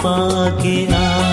पा के आ